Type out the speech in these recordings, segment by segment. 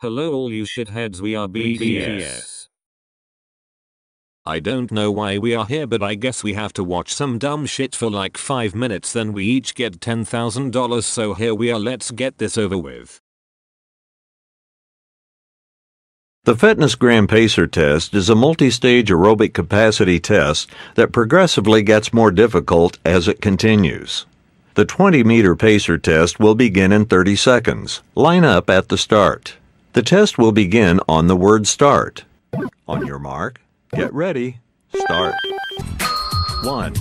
Hello all you shitheads we are BTS. I don't know why we are here but I guess we have to watch some dumb shit for like 5 minutes then we each get $10,000 so here we are let's get this over with. The FitnessGram Pacer test is a multi-stage aerobic capacity test that progressively gets more difficult as it continues. The 20-meter pacer test will begin in 30 seconds. Line up at the start. The test will begin on the word start. On your mark, get ready, start. 1.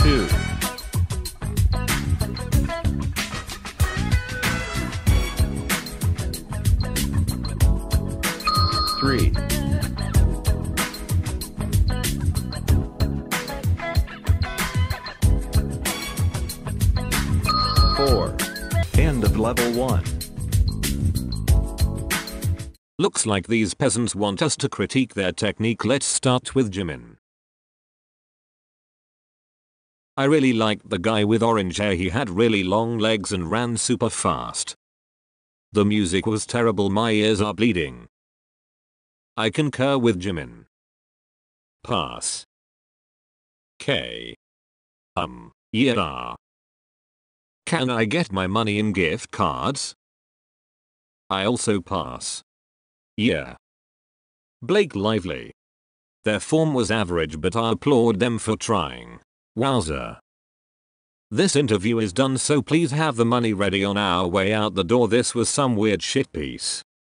Two. Three. Four. End of level one. Looks like these peasants want us to critique their technique let's start with Jimin. I really liked the guy with orange hair he had really long legs and ran super fast. The music was terrible my ears are bleeding. I concur with Jimin. Pass. K. Um, yeah. Can I get my money in gift cards? I also pass. Yeah. Blake Lively. Their form was average but I applaud them for trying. Wowza. This interview is done so please have the money ready on our way out the door this was some weird shit piece.